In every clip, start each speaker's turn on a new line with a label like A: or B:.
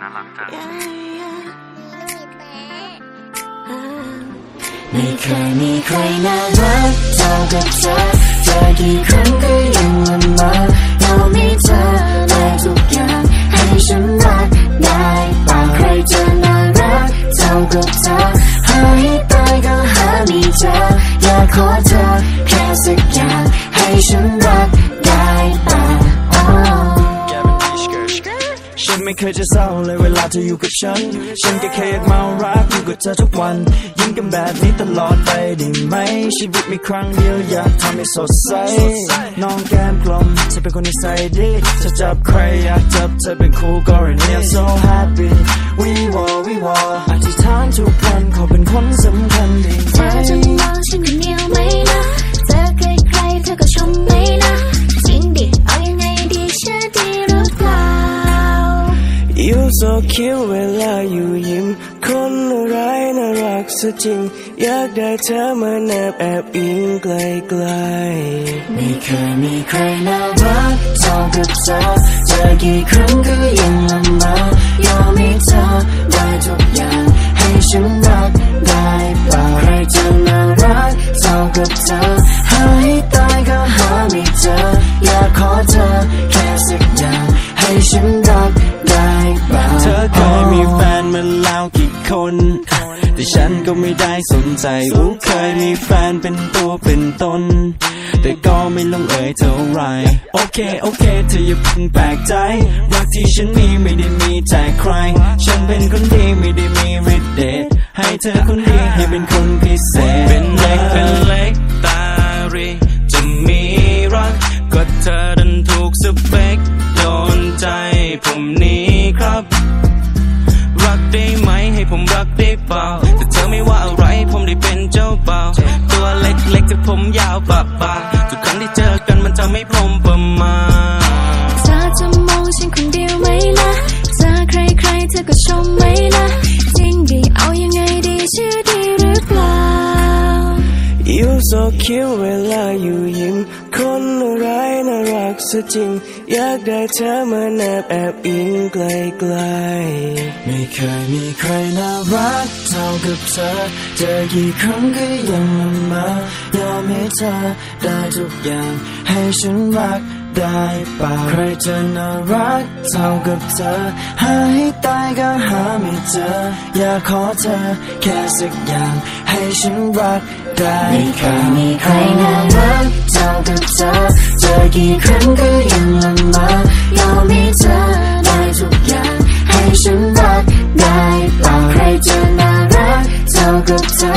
A: น่ารักจัง
B: ไม่เคยมีใครน่ารักเท่ากับเธอเจอกี่ครั้งก็ยังละเมอเรามีเธอและทุกอย่างให้ฉันรักได้ป่าใครจะน่ารักเท่ากับเธอหาให้ตายก็หาไม่เจออยากขอเธอแค่สักอย่างให้ฉันรัก
C: เคยจะเศร้าเลยเวลาเธออยู่กับฉัน ฉันก็แค่อยากเมารักอยู่กับเธอทุกวัน ยิ้มกันแบบนี้ตลอดไปได้ไหม ชีวิตมีครั้งเดียวอยากทำให้สดใส น้องแก้มกลมเธอเป็นคนนิสัยดีจะจับใครอยากจับเธอเป็นคู่กรณี I'm so happy You so cute เวลาอยู่ยิ้ม คนอะไรน่ารักซะจริง อยากได้เธอมาแนบแอบอิงไกลๆ
B: ไม่เคยมีใครน่ารักเท่ากับเธอเจอกี่ครั้งก็ยังละเมอยอมให้เธอได้ทุกอย่างให้ฉันรักได้เปล่าใครจะน่ารักเท่ากับเธอ ก็ไม่ได้
C: สนใจอู้เคยมีแฟนเป็นตัวเป็นตน แต่ก็ไม่ลงเอ่ยเท่าไร โอเค โอเค เธออย่าเพิ่งแปลกใจ รักที่ฉันมีไม่ได้มีแต่ใคร ฉันเป็นคนดีไม่ได้มีฤทธิ์เดช ให้เธอคนดีให้เป็นคนพิเศษ
D: เป็นเล็กเป็นเล็กตารีจะมีรัก ก็เธอดันถูกสเปคโดนใจผมนี้ ให้ผมรักได้เปล่าแต่เธอไม่ว่าอะไรผมได้เป็นเจ้าบ่าวตัวเล็กๆแต่ผมยาวปะปะทุกครั้งที่เจอกันมันทำให้ผมประมาท
B: เธอจะมองฉันคนเดียวไหมนะเจอใครๆเธอก็ชมไหมนะจริงดิเอายังไงดีเชื่อดีหรือเปล่า
C: You so cute เวลาอยู่ยิ้มคนอะไรน่ารัก ซะจริง อยากได้เธอมาแนบแอบอิงไกลๆ ไม่เคยมีใครน่ารักเท่ากับเธอ เจอกี่ครั้งก็ยังละมายอมให้เธอได้ทุกอย่างให้ฉันรัก ได้ป่าใครจะน่ารักเท่ากับเธอ หาให้ตายก็หาไม่เจอ อยากขอเธอ แค่สักอย่างให้ฉันรักได้
B: ไม่เคยมีใครน่ารักเท่ากับเธอ เจอกี่ครั้งก็ยังละเมอยอมให้เธอได้ทุกอย่างให้ฉันรักได้ป่าใครจะน่ารักเท่ากับเธอ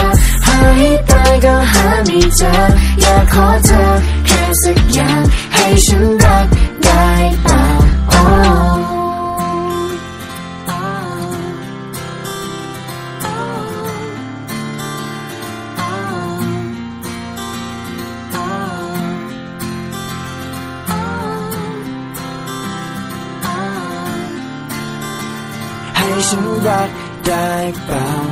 B: หาให้ตายก็หาไม่เจอ อยากขอเธอแค่สักอย่าง ให้ฉันรักได้เปล่าโอ้โอ้โอ้
C: ใ